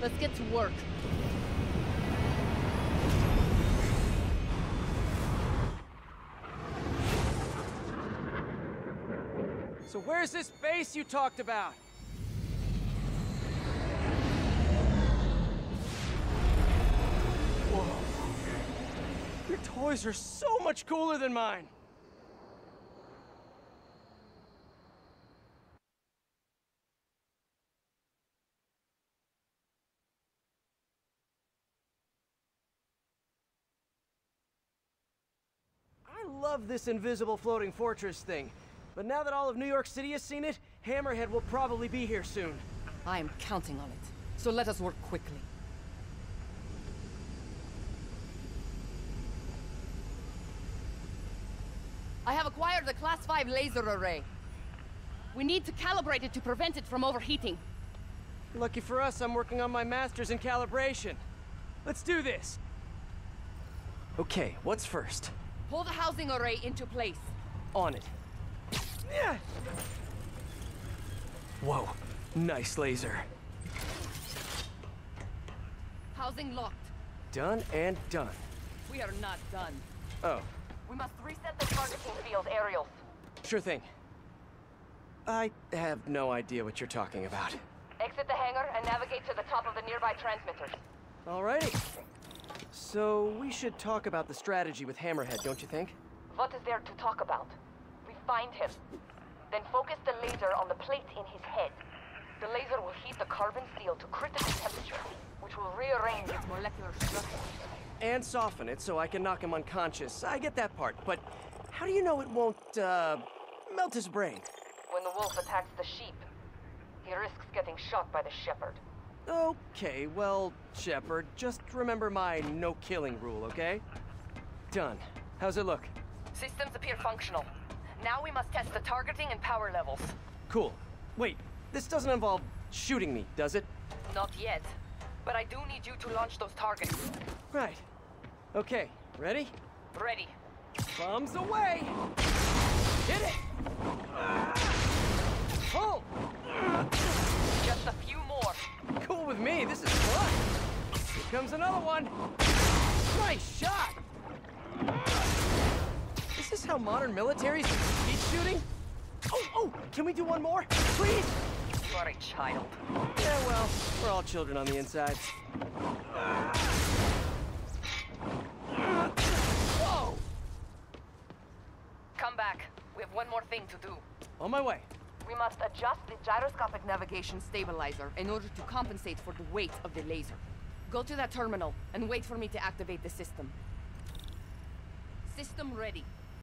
Let's get to work. So where's this base you talked about? Whoa. Your toys are so much cooler than mine. I love this invisible floating fortress thing. But now that all of New York City has seen it, Hammerhead will probably be here soon. I am counting on it. So let us work quickly. I have acquired the Class 5 laser array. We need to calibrate it to prevent it from overheating. Lucky for us, I'm working on my master's in calibration. Let's do this! Okay, what's first? Pull the housing array into place. On it. Yeah. Whoa, nice laser. Housing locked. Done and done. We are not done. Oh, We must reset the targeting field aerials. sure thing. I have no idea what you're talking about. Exit the hangar and navigate to the top of the nearby transmitters. Alrighty. So, we should talk about the strategy with Hammerhead, don't you think? What is there to talk about? We find him. Then focus the laser on the plate in his head. The laser will heat the carbon steel to critical temperature, which will rearrange its molecular structure. And soften it so I can knock him unconscious. I get that part, but how do you know it won't, uh, melt his brain? When the wolf attacks the sheep, he risks getting shot by the shepherd. Okay, well, shepherd, just remember my no-killing rule, okay? Done. How's it look? Systems appear functional. Now we must test the targeting and power levels. Cool. Wait, this doesn't involve shooting me, does it? Not yet. But I do need you to launch those targets. Right. Okay, ready? Ready. Bombs away! Hit it! Pull! Comes another one! Nice shot! Is this how modern militaries teach shooting? Oh, oh, can we do one more? Please? You are a child. Yeah, well, we're all children on the inside. Whoa! Come back. We have one more thing to do. On my way. We must adjust the gyroscopic navigation stabilizer in order to compensate for the weight of the laser. Go to that terminal and wait for me to activate the system. System ready.